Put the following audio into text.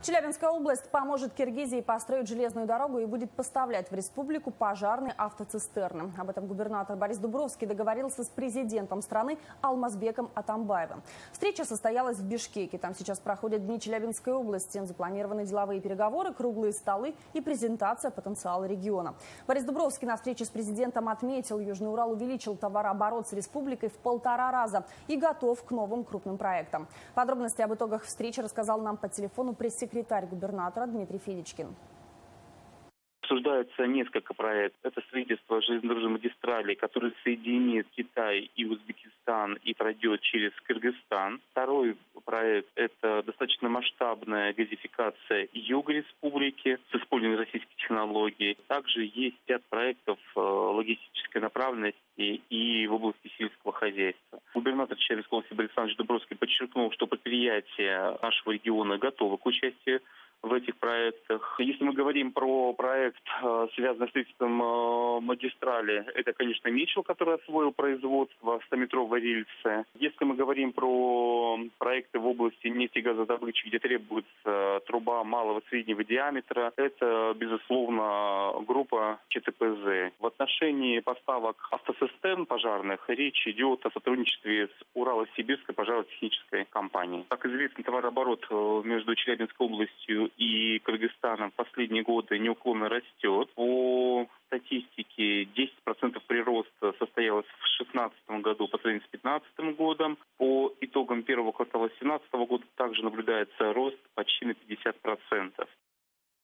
Челябинская область поможет Киргизии построить железную дорогу и будет поставлять в республику пожарные автоцистерны. Об этом губернатор Борис Дубровский договорился с президентом страны Алмазбеком Атамбаевым. Встреча состоялась в Бишкеке. Там сейчас проходят дни Челябинской области. Запланированы деловые переговоры, круглые столы и презентация потенциала региона. Борис Дубровский на встрече с президентом отметил, Южный Урал увеличил товарооборот с республикой в полтора раза и готов к новым крупным проектам. Подробности об итогах встречи рассказал нам по телефону пресс секретарь губернатора Дмитрий Федичкин. Обсуждается несколько проектов. Это строительство железнодорожной магистрали, который соединит Китай и Узбекистан и пройдет через Кыргызстан. Второй проект – это достаточно масштабная газификация юга республики с использованием российских технологий. Также есть ряд проектов э, логистической направленности и в области сельского хозяйства. Губернатор Челябинской области Борис Александрович Дубровский подчеркнул, что предприятия нашего региона готовы к участию в этих проектах. Если мы говорим про проект, э, связанный с строительством э, магистрали, это, конечно, Мичел, который освоил производство 100-метровой рельсы. Если мы говорим про проекты в области нефтегазодобычи, где требуется труба малого среднего диаметра, это, безусловно, группа ЧТПЗ. В отношении поставок автосистем пожарных речь идет о сотрудничестве с Урало-Сибирской пожарно-технической компанией. Как известно, товарооборот э, между Челябинской областью и Кыргызстаном в последние годы неуклонно растет. По статистике 10% прироста состоялось в 2016 году по сравнению с 2015 годом. По итогам первого квартала 2017 года также наблюдается рост почти на 50%.